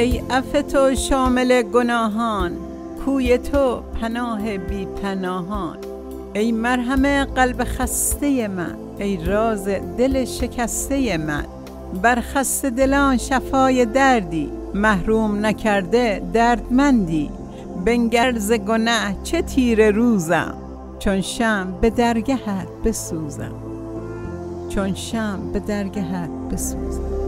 ای اف تو شامل گناهان کوی تو پناه بی پناهان ای مرهم قلب خسته من ای راز دل شکسته من. بر خسته دلان شفای دردی محروم نکرده دردمندی. بنگرز گنه چه تیر روزم چون شم به درگهت بسوزم. چون شم به درگهت بسوزم.